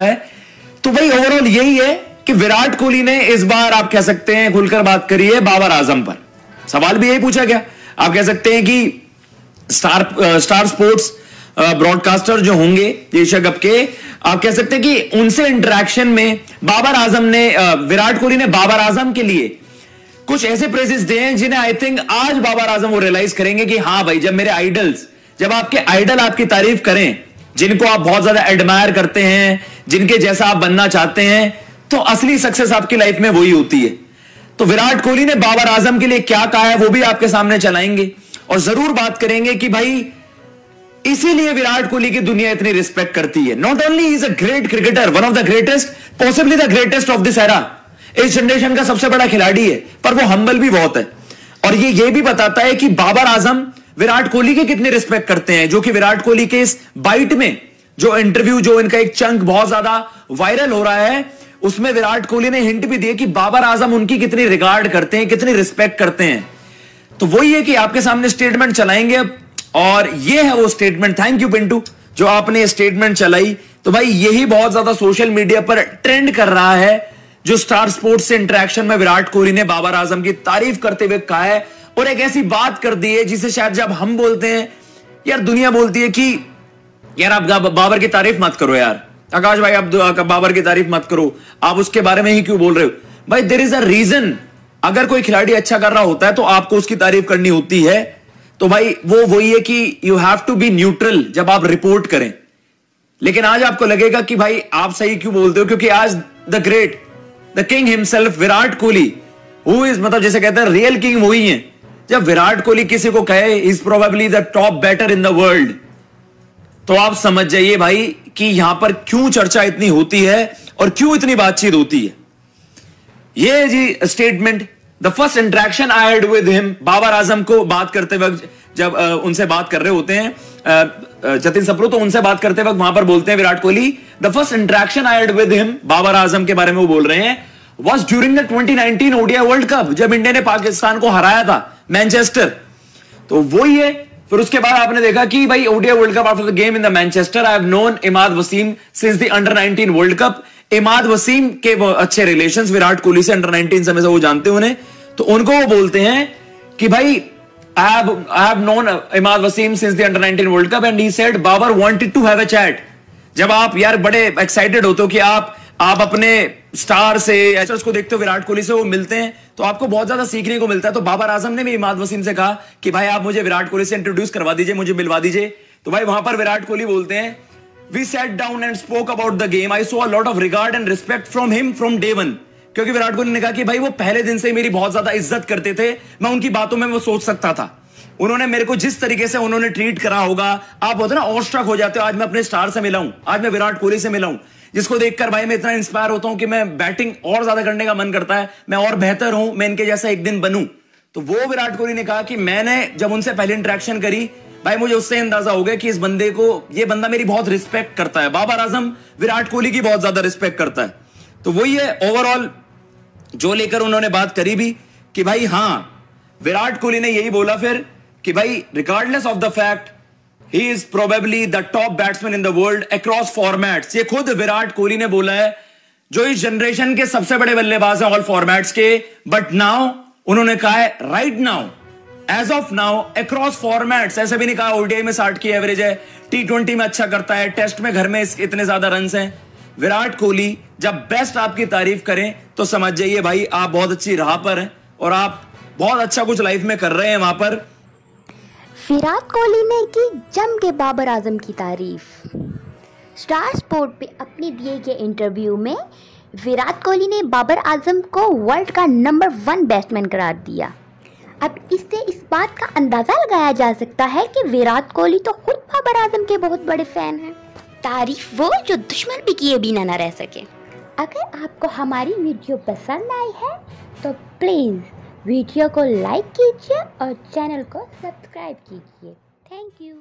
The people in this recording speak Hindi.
है? तो भाई ओवरऑल यही है कि विराट कोहली ने इस बार आप कह सकते हैं, खुलकर बात करी है बाबर आज़म पर। सवाल भी यही पूछा गया। आप कह सकते हैं कि स्टार स्टार स्पोर्ट्स ब्रॉडकास्टर जो होंगे एशिया कप के, आप कह सकते हैं कि उनसे इंटरेक्शन में बाबर आज़म ने विराट कोहली ने बाबर आज़म के लिए कुछ ऐसे प्रेजेस दिए हैं जिन्हें आई थिंक आज बाबर आज़म वो रियलाइज़ करेंगे कि हाँ भाई, जब मेरे आइडल्स जब आपके आइडल आपकी तारीफ़ करें, जिनको आप बहुत ज़्यादा एडमायर करते हैं जिनके जैसा आप बनना चाहते हैं तो असली सक्सेस आपकी लाइफ में वही होती है। तो विराट कोहली ने बाबर आज़म के लिए क्या कहा है, वो भी आपके सामने चलाएँगे। और ज़रूर बात करेंगे कि भाई, इसीलिए विराट कोहली की दुनिया इतनी रिस्पेक्ट करती है। Not only is a great cricketer one of the greatest possibly the greatest of this era इस जनरेशन का सबसे बड़ा खिलाड़ी है, पर वो हम्बल भी बहुत है। और ये ये भी बताता है कि बाबर आज़म विराट कोहली की कितनी रिस्पेक्ट करते हैं, जो कि विराट कोहली के इस बाइट में जो इंटरव्यू जो इनका एक चंक बहुत ज़्यादा वायरल हो रहा है, उसमें विराट कोहली ने हिंट भी दिया कि बाबर आज़म उनकी कितनी रिगार्ड करते हैं, कितनी रिस्पेक्ट करते हैं। तो वही है कि आपके सामने स्टेटमेंट चलाएँगे और ये है वो स्टेटमेंट थैंक यू पिंटू जो आपने स्टेटमेंट चलाई। तो भाई, यही बहुत ज़्यादा सोशल मीडिया पर ट्रेंड कर रहा है, जो स्टार स्पोर्ट्स से इंटरेक्शन में विराट कोहली ने बाबर आज़म की तारीफ़ करते हुए कहा है, और एक ऐसी बात कर दी है, जिसे शायद जब हम बोलते हैं, यार दुनिया बोलती है कि यार, आप बाबर की तारीफ़ मत करो यार। आकाश भाई, आप बाबर की तारीफ़ मत करो। आप उसके बारे में ही क्यों बोल रहे हो? भाई देर इज़ अ रीजन अगर कोई खिलाड़ी अच्छा कर रहा होता है तो आपको उसकी तारीफ़ करनी होती है। तो भाई, वो वही है कि you have to be neutral जब आप रिपोर्ट करें। लेकिन आज आपको लगेगा कि भाई, आप सही क्यों बोलते हो? क्योंकि आज the great the king himself Virat Kohli who is मतलब जैसे कहते हैं रियल किंग वही है। जब विराट कोहली किसी को कहे is probably the top batter in the world तो आप समझ जाइए भाई कि यहाँ पर क्यों चर्चा इतनी होती है और क्यों इतनी बातचीत होती है। ये जी statement the first interaction I had with him Babar Azam को बात करते वक्त जब आ, उनसे बात कर रहे होते हैं जतिन सप्रू तो उनसे बात करते वक्त वहाँ पर बोलते हैं Virat Kohli the first interaction I had with him Babar Azam के बारे में वो बोल रहे हैं was during the 2019 ODI world cup जब इंडिया ने पाकिस्तान को हराया था मैनचेस्टर तो वही है फिर उसके बाद आपने देखा कि भाई ODI world cup after the game in the Manchester I have known Imad Wasim since the under 19 world cup Imad Wasim के अच्छे रिलेशंस विराट कोहली से अंडर 19 समय से वो जानते उन्हें। तो उनको वो बोलते हैं कि भाई I have I have known Imad Wasim since the under 19 world cup and he said Babar wanted to have a chat जब आप यार बड़े एक्साइटेड होते हो कि आप आप अपने स्टार से ऐसा उसको देखते हो, विराट कोहली से वो मिलते हैं तो आपको बहुत ज़्यादा सीखने को मिलता है। तो बाबर आज़म ने भी इमाद वसीम से कहा कि भाई आप मुझे विराट कोहली से इंट्रोड्यूस करवा दीजिए, मुझे मिलवा दीजिए। तो भाई वहाँ पर विराट कोहली बोलते हैं we sat down and spoke about the game I saw lot of regard and respect from him from day one क्योंकि विराट कोहली ने कहा कि भाई वो पहले दिन से मेरी बहुत ज़्यादा इज़्ज़त करते थे, मैं उनकी बातों में वो सोच सकता था। उन्होंने मेरे को जिस तरीके से उन्होंने ट्रीट करा होगा, आप होते ना ऑस्ट्रक हो जाते हो। आज मैं अपने स्टार से मिला हूँ। आज मैं विराट कोहली से मिला हूँ। जिसको देखकर भाई मैं इतना इंस्पायर होता हूँ कि मैं बैटिंग और ज़्यादा करने का मन करता है। मैं और बेहतर हूँ, मैं इनके जैसा एक दिन बनूं। तो वो विराट कोहली ने कहा कि मैंने जब उनसे पहले इंटरेक्शन करी, भाई मुझे उससे अंदाज़ा हो गया कि इस बंदे को, ये बंदा मेरी बहुत रिस्पेक्ट करता है। बाबर आज़म विराट कोहली की बहुत ज़्यादा रिस्पेक्ट करता है। तो वही है ओवरऑल जो लेकर उन्होंने बात करी भी कि भाई हाँ, विराट कोहली ने यही बोला फिर कि भाई regardless of the fact he is probably the top batsman in the world across formats ये खुद विराट कोहली ने बोला है, जो इस जनरेशन के सबसे बड़े बल्लेबाज हैं ऑल फॉर्मेट्स के बट नाउ उन्होंने कहा है right now as of now across formats ऐसे भी नहीं कहा ओडीआई में साठ की एवरेज है टी ट्वेंटी में अच्छा करता है टेस्ट में घर में इतने ज़्यादा रन हैं। विराट कोहली, जब बेस्ट आपकी तारीफ़ करें तो समझ जाइए भाई, आप बहुत अच्छी राह पर हैं, और आप बहुत अच्छा कुछ लाइफ में कर रहे हैं वहाँ पर। विराट कोहली ने की जम के बाबर आज़म की तारीफ़। स्टार स्पोर्ट पे अपने दिए गए इंटरव्यू में विराट कोहली ने बाबर आज़म को वर्ल्ड का नंबर वन बैट्समैन करार दिया। अब इससे इस बात का अंदाज़ा लगाया जा सकता है कि विराट कोहली तो खुद बाबर आज़म के बहुत बड़े फ़ैन हैं। तारीफ़ वो जो दुश्मन भी किए बिना ना रह सके। अगर आपको हमारी वीडियो पसंद आई है तो प्लीज़ वीडियो को लाइक कीजिए और चैनल को सब्सक्राइब कीजिए। Thank you.